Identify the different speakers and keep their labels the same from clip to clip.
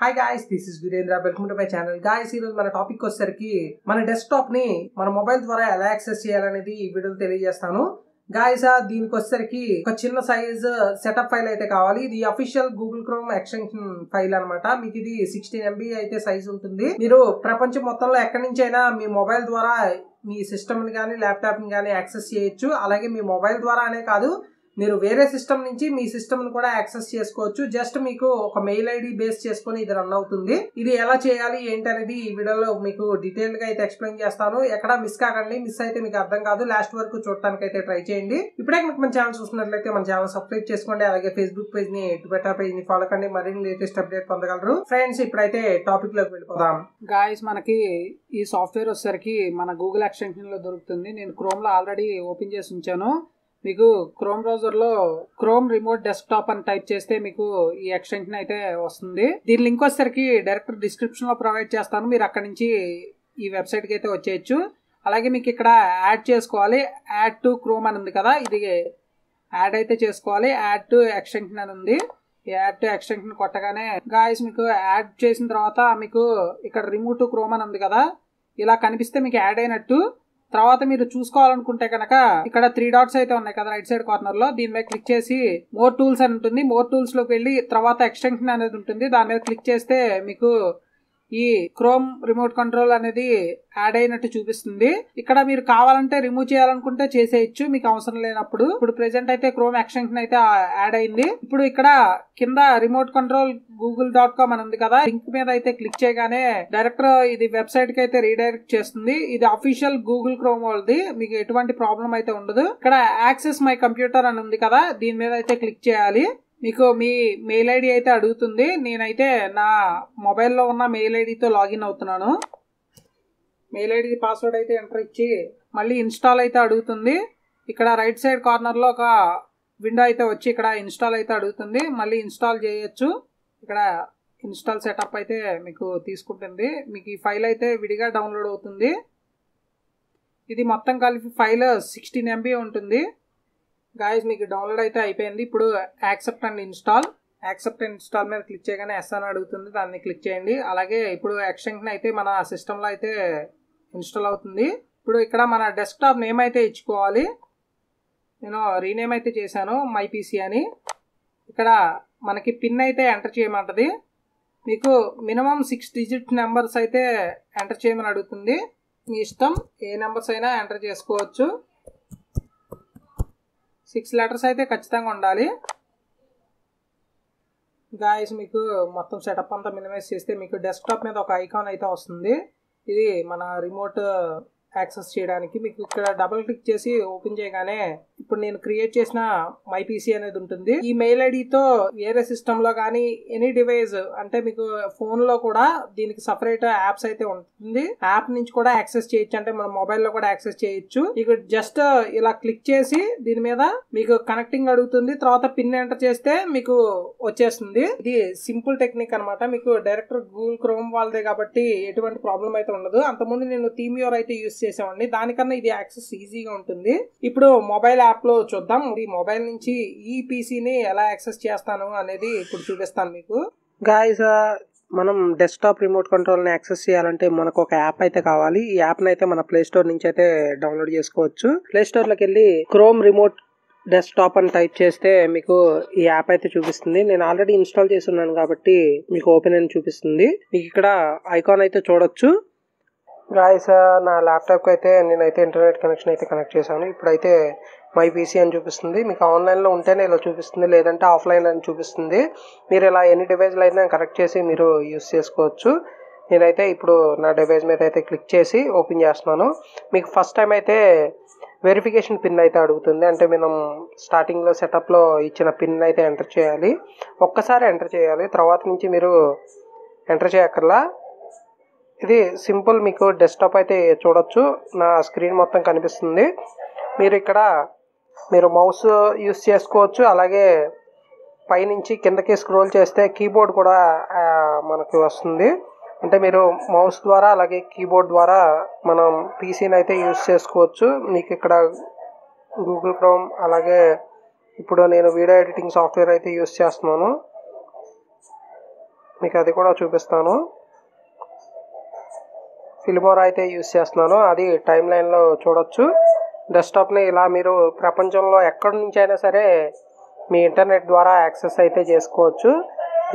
Speaker 1: Hi guys this is Virendra welcome to my channel guys ఈరోజు మన topic వచ్చేసరికి మన డెస్క్టాప్ని మన మొబైల్ ద్వారా ఎలా యాక్సెస్ చేయాలనేది ఈ వీడియోలో తెలియజేస్తాను. గాయస్ దీనికి వచ్చేసరికి ఒక చిన్న సైజ్ సెటప్ ఫైల్ అయితే కావాలి. ఇది official Google Chrome extension file అనమాట మీకు ఇది సిక్స్టీన్ ఎంబీ అయితే సైజ్ ఉంటుంది. మీరు ప్రపంచం మొత్తంలో ఎక్కడి నుంచి అయినా మీ మొబైల్ ద్వారా మీ సిస్టమ్ని కానీ ల్యాప్టాప్ని కానీ యాక్సెస్ చేయొచ్చు. అలాగే మీ మొబైల్ ద్వారా అనే కాదు మీరు వేరే సిస్టమ్ నుంచి మీ సిస్టమ్ను కూడా యాక్సెస్ చేసుకోవచ్చు. జస్ట్ మీకు ఒక మెయిల్ ఐడి బేస్ చేసుకొని ఇది రన్ అవుతుంది. ఇది ఎలా చేయాలి ఏంటి అనేది ఈ వీడియోలో మీకు డీటెయిల్గా అయితే ఎక్స్ప్లెయిన్ చేస్తాను. ఎక్కడ మిస్ కాకండి. మిస్ అయితే మీకు అర్థం కాదు. లాస్ట్ వరకు చూడటానికి అయితే ట్రై చేయండి. ఇప్పుడే మీకు మన ఛానల్ చూస్తున్నట్లయితే మన ఛానల్ సబ్స్క్రైబ్ చేసుకోండి. అలాగే ఫేస్బుక్ పేజ్ని ట్విట్టర్ పేజ్ని ఫాలో కండి. మరిన్ని లేటెస్ట్ అప్డేట్ పొందగలరు. ఫ్రెండ్స్ ఇప్పుడైతే టాపిక్లోకి వెళ్ళిపోదాం.
Speaker 2: గాయస్ మనకి ఈ సాఫ్ట్వేర్ వచ్చేసరికి మన గూగుల్ ఎక్స్టెన్షన్లో దొరుకుతుంది. నేను క్రోమ్లో ఆల్రెడీ ఓపెన్ చేసి ఉంచాను. మీకు క్రోమ్ బ్రౌజర్లో క్రోమ్ రిమోట్ డెస్క్టాప్ అని టైప్ చేస్తే మీకు ఈ ఎక్స్టెన్షన్ అయితే వస్తుంది. దీని లింక్ వచ్చేసరికి డైరెక్ట్ డిస్క్రిప్షన్లో ప్రొవైడ్ చేస్తాను. మీరు అక్కడ నుంచి ఈ వెబ్సైట్కి అయితే వచ్చేయచ్చు. అలాగే మీకు ఇక్కడ యాడ్ చేసుకోవాలి. యాడ్ టు క్రోమ్ అని ఉంది కదా ఇది యాడ్ అయితే చేసుకోవాలి. యాడ్ టు ఎక్స్టెన్షన్ అని ఉంది. యాడ్ టు ఎక్స్టెన్షన్ కొట్టగానే గాయస్ మీకు యాడ్ చేసిన తర్వాత మీకు ఇక్కడ రిమూవ్ టు క్రోమ్ అని ఉంది కదా ఇలా కనిపిస్తే మీకు యాడ్ అయినట్టు తర్వాత మీరు చూసుకోవాలనుకుంటే కనుక ఇక్కడ త్రీ డాట్స్ అయితే ఉన్నాయి కదా రైట్ సైడ్ కార్నర్లో. దీని మీద క్లిక్ చేసి మోర్ టూల్స్ అని ఉంటుంది. మోర్ టూల్స్లోకి వెళ్ళి తర్వాత ఎక్స్టెన్షన్ అనేది ఉంటుంది. దాని మీద క్లిక్ చేస్తే మీకు ఈ క్రోమ్ రిమోట్ కంట్రోల్ అనేది యాడ్ అయినట్టు చూపిస్తుంది. ఇక్కడ మీరు కావాలంటే రిమూవ్ చేయాలనుకుంటే చేసేయచ్చు మీకు అవసరం లేనప్పుడు. ఇప్పుడు ప్రెసెంట్ అయితే క్రోమ్ ఎక్స్టెన్షన్ అయితే యాడ్ అయింది. ఇప్పుడు ఇక్కడ కింద remote control Google dot com అని ఉంది కదా. లింక్ మీద అయితే క్లిక్ చేయగానే డైరెక్ట్ ఇది వెబ్సైట్కి అయితే రీడైరెక్ట్ చేస్తుంది. ఇది అఫీషియల్ గూగుల్ క్రోమ్ వాళ్ళది. మీకు ఎటువంటి ప్రాబ్లం అయితే ఉండదు. ఇక్కడ యాక్సెస్ మై కంప్యూటర్ అని ఉంది కదా. దీని మీద అయితే క్లిక్ చేయాలి. మీకు మీ మెయిల్ ఐడి అయితే అడుగుతుంది. నేనైతే నా మొబైల్లో ఉన్న మెయిల్ ఐడితో లాగిన్ అవుతున్నాను. మెయిల్ ఐడి పాస్వర్డ్ అయితే ఎంటర్ ఇచ్చి మళ్ళీ ఇన్స్టాల్ అయితే అడుగుతుంది. ఇక్కడ రైట్ సైడ్ కార్నర్లో ఒక విండో అయితే వచ్చి ఇక్కడ ఇన్స్టాల్ అయితే అడుగుతుంది. మళ్ళీ ఇన్స్టాల్ చేయొచ్చు. ఇక్కడ ఇన్స్టాల్ సెటప్ అయితే మీకు తీసుకుంటుంది. మీకు ఈ ఫైల్ అయితే విడిగా డౌన్లోడ్ అవుతుంది. ఇది మొత్తం కలిపి ఫైల్ సిక్స్టీన్ ఎంబీ ఉంటుంది. గాయస్ మీకు డౌన్లోడ్ అయితే అయిపోయింది. ఇప్పుడు accept and install accept and install మీద క్లిక్ చేయగానే ఎస్ అని అడుగుతుంది. దాన్ని క్లిక్ చేయండి. అలాగే ఇప్పుడు ఎక్స్టెన్షన్ అయితే మన సిస్టంలో అయితే ఇన్స్టాల్ అవుతుంది. ఇప్పుడు ఇక్కడ మన డెస్క్టాప్ నేమ్ అయితే ఇచ్చుకోవాలి. నేను రీనేమ్ అయితే చేశాను మై పీసీ అని. ఇక్కడ మనకి పిన్ అయితే ఎంటర్ చేయమంటది. మీకు మినిమం సిక్స్ డిజిట్ నెంబర్స్ అయితే ఎంటర్ చేయమని అడుగుతుంది. మీ ఇష్టం ఏ నెంబర్స్ అయినా ఎంటర్ చేసుకోవచ్చు. సిక్స్ లెటర్స్ అయితే ఖచ్చితంగా ఉండాలి. గాయస్ మీకు మొత్తం సెటప్ అంతా మినిమైజ్ చేస్తే మీకు డెస్క్టాప్ మీద ఒక ఐకాన్ అయితే వస్తుంది. ఇది మన రిమోట్ యాక్సెస్ చేయడానికి. మీకు ఇక్కడ డబుల్ క్లిక్ చేసి ఓపెన్ చేయగానే ఇప్పుడు నేను క్రియేట్ చేసిన మైపీసీ అనేది ఉంటుంది. ఈ మెయిల్ ఐడితో వేరే సిస్టమ్లో కానీ ఎనీ డివైస్ అంటే మీకు ఫోన్లో కూడా దీనికి సపరేట్ యాప్స్ అయితే ఉంటుంది. యాప్ నుంచి కూడా యాక్సెస్ చేయొచ్చు. అంటే మన మొబైల్లో కూడా యాక్సెస్ చేయొచ్చు. మీకు జస్ట్ ఇలా క్లిక్ చేసి దీని మీద మీకు కనెక్టింగ్ అడుగుతుంది. తర్వాత పిన్ ఎంటర్ చేస్తే మీకు వచ్చేస్తుంది. ఇది సింపుల్ టెక్నిక్ అనమాట మీకు డైరెక్ట్ గూగుల్ క్రోమ్ వాళ్ళదే కాబట్టి ఎటువంటి ప్రాబ్లం అయితే ఉండదు. అంతకుముందు నేను థీమ్ యూర్ అయితే యూస్ చేసామండి దానికన్నా ఇది యాక్సెస్ ఈజీగా ఉంటుంది. ఇప్పుడు మొబైల్ యాప్లో చూద్దాం. ఈ మొబైల్ నుంచి ఈ పీసీని ఎలా యాక్సెస్ చేస్తాను అనేది ఇప్పుడు చూపిస్తాను మీకు.
Speaker 1: గాయస్ మనం డెస్క్టాప్ రిమోట్ కంట్రోల్ని యాక్సెస్ చేయాలంటే మనకు ఒక యాప్ అయితే కావాలి. ఈ యాప్ని అయితే మన ప్లే స్టోర్ నుంచి అయితే డౌన్లోడ్ చేసుకోవచ్చు. ప్లే స్టోర్లోకి వెళ్ళి క్రోమ్ రిమోట్ డెస్క్టాప్ అని టైప్ చేస్తే మీకు ఈ యాప్ అయితే చూపిస్తుంది. నేను ఆల్రెడీ ఇన్స్టాల్ చేసి ఉన్నాను కాబట్టి మీకు ఓపెన్ అని చూపిస్తుంది. మీకు ఇక్కడ ఐకాన్ అయితే చూడొచ్చు. గాయస్ నా ల్యాప్టాప్కి అయితే నేనైతే ఇంటర్నెట్ కనెక్షన్ అయితే కనెక్ట్ చేశాను. ఇప్పుడైతే మై పీసీ అని చూపిస్తుంది. మీకు ఆన్లైన్లో ఉంటేనే ఇలా చూపిస్తుంది. లేదంటే ఆఫ్లైన్ అని చూపిస్తుంది. మీరు ఇలా ఎన్ని డివైజ్లు అయినా కనెక్ట్ చేసి మీరు యూస్ చేసుకోవచ్చు. నేనైతే ఇప్పుడు నా డివైస్ మీద అయితే క్లిక్ చేసి ఓపెన్ చేస్తున్నాను. మీకు ఫస్ట్ టైం అయితే వెరిఫికేషన్ పిన్ అయితే అడుగుతుంది. అంటే మనం స్టార్టింగ్లో సెటప్లో ఇచ్చిన పిన్ అయితే ఎంటర్ చేయాలి. ఒక్కసారి ఎంటర్ చేయాలి. తర్వాత నుంచి మీరు ఎంటర్ చేయక్కర్లా. ఇది సింపుల్ మీకు డెస్క్టాప్ అయితే చూడొచ్చు. నా స్క్రీన్ మొత్తం కనిపిస్తుంది. మీరు ఇక్కడ మీరు మౌస్ యూస్ చేసుకోవచ్చు. అలాగే పైనుంచి కిందకి స్క్రోల్ చేస్తే కీబోర్డ్ కూడా మనకి వస్తుంది. అంటే మీరు మౌస్ ద్వారా అలాగే కీబోర్డ్ ద్వారా మనం పీసీని అయితే యూస్ చేసుకోవచ్చు. మీకు ఇక్కడ గూగుల్ క్రోమ్ అలాగే ఇప్పుడు నేను వీడియో ఎడిటింగ్ సాఫ్ట్వేర్ అయితే యూస్ చేస్తున్నాను. మీకు అది కూడా చూపిస్తాను. ఫిల్మోరా అయితే యూస్ చేస్తున్నాను. అది టైం లైన్లో చూడొచ్చు. డెస్క్టాప్ని ఇలా మీరు ప్రపంచంలో ఎక్కడి నుంచి అయినా సరే మీ ఇంటర్నెట్ ద్వారా యాక్సెస్ అయితే చేసుకోవచ్చు.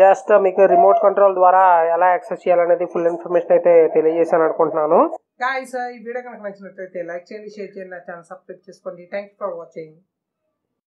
Speaker 1: జస్ట్ మీకు రిమోట్ కంట్రోల్ ద్వారా ఎలా యాక్సెస్ చేయాలనేది ఫుల్ ఇన్ఫర్మేషన్ అయితే తెలియజేశాను అనుకుంటున్నాను. గాయస్ ఈ వీడియో కనుక నచ్చినట్లయితే లైక్ చేయండి షేర్ చేయండి నా ఛానల్ సబ్స్క్రైబ్ చేసుకోండి. Thank you for watching